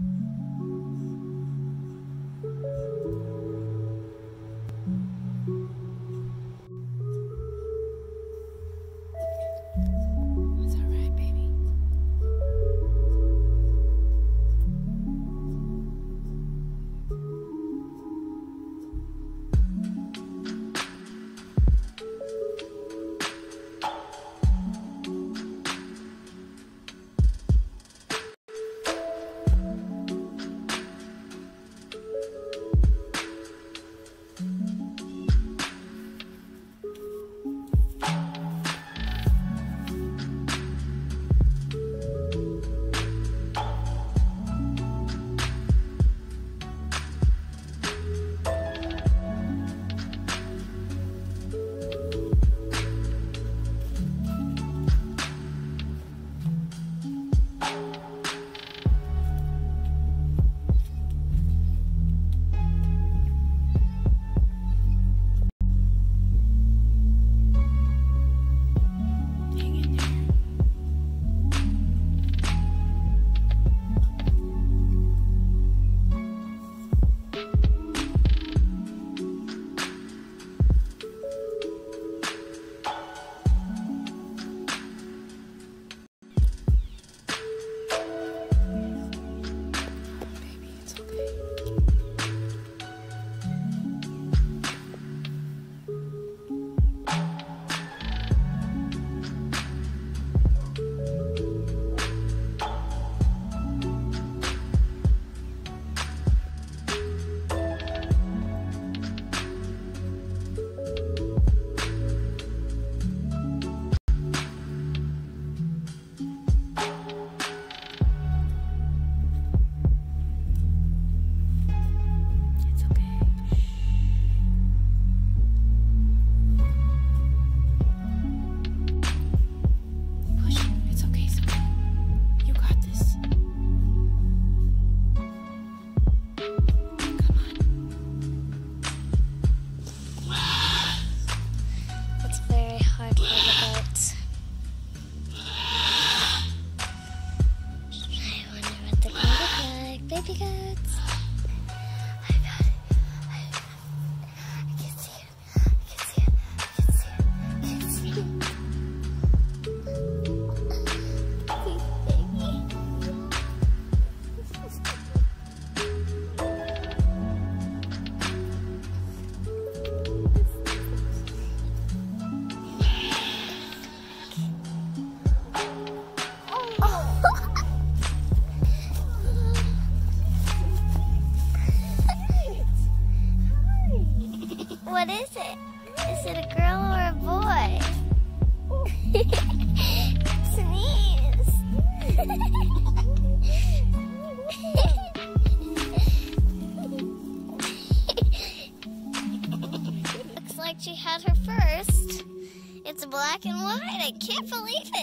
Mm-hmm. Looks like she had her first. It's black and white. I can't believe it.